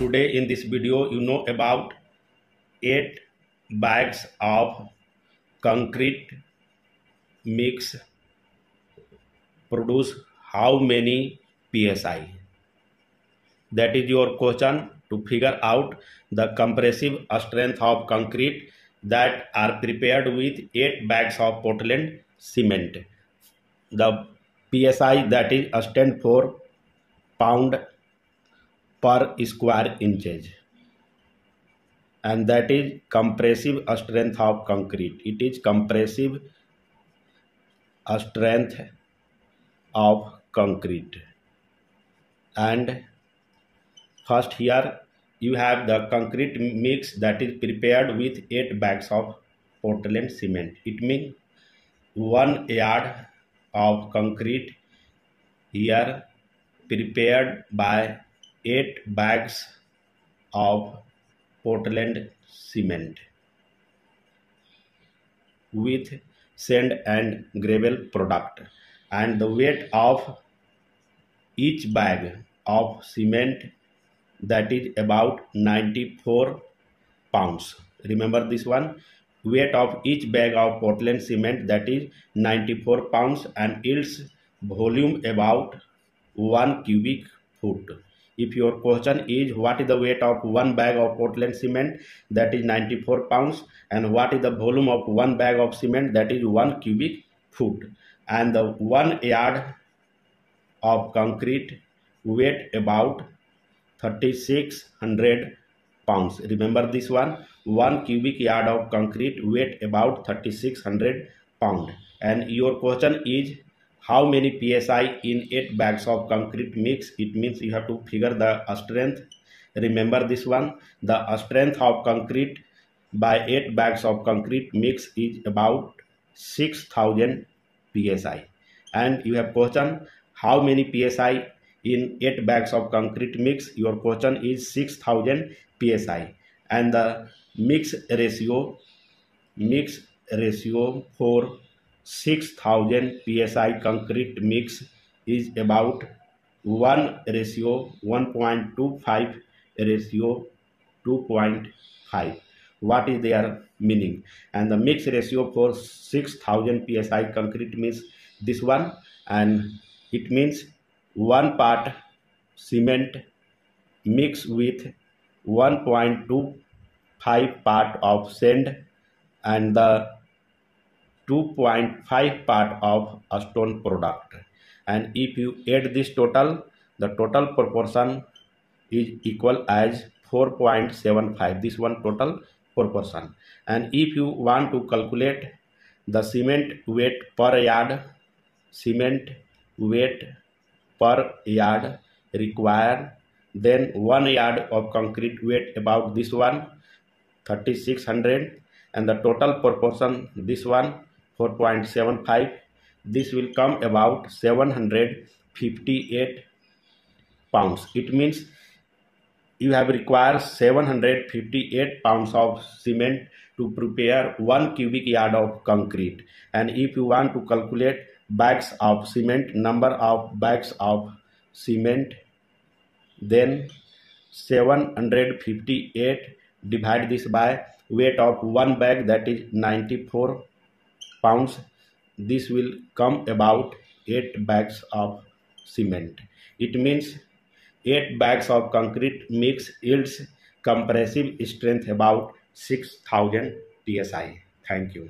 today in this video you know about 8 bags of concrete mix produce how many psi that is your question to figure out the compressive strength of concrete that are prepared with 8 bags of portland cement. The psi that is a stand for pound per square inches. And that is compressive strength of concrete. It is compressive strength of concrete. And first here you have the concrete mix that is prepared with 8 bags of portland cement. It means one yard of concrete here prepared by 8 bags of Portland cement with sand and gravel product and the weight of each bag of cement that is about 94 pounds. Remember this one? Weight of each bag of portland cement that is 94 pounds and yields volume about 1 cubic foot if your question is what is the weight of one bag of portland cement? That is 94 pounds. And what is the volume of one bag of cement? That is 1 cubic foot. And the one yard of concrete weight about 3600 pounds. Remember this one? One cubic yard of concrete weight about 3600 pound. And your question is how many psi in 8 bags of concrete mix? It means you have to figure the strength. Remember this one. The strength of concrete by 8 bags of concrete mix is about 6000 psi and you have question how many psi in 8 bags of concrete mix? Your question is 6000 psi and the mix ratio mix ratio for 6000 psi concrete mix is about 1 ratio 1.25 ratio 2.5 what is their meaning? And the mix ratio for 6000 psi concrete means this one and it means one part cement mixed with 1.25 part of sand and the 2.5 part of a stone product. And if you add this total the total proportion is equal as 4.75 this one total proportion. And if you want to calculate the cement weight per yard cement weight per yard required then one yard of concrete weight about this one 3600 and the total proportion this one 4.75 this will come about 758 pounds. It means you have required 758 pounds of cement to prepare 1 cubic yard of concrete. And if you want to calculate bags of cement number of bags of cement then 758 divide this by weight of one bag that is 94 pounds this will come about 8 bags of cement it means 8 bags of concrete mix yields compressive strength about 6000 psi thank you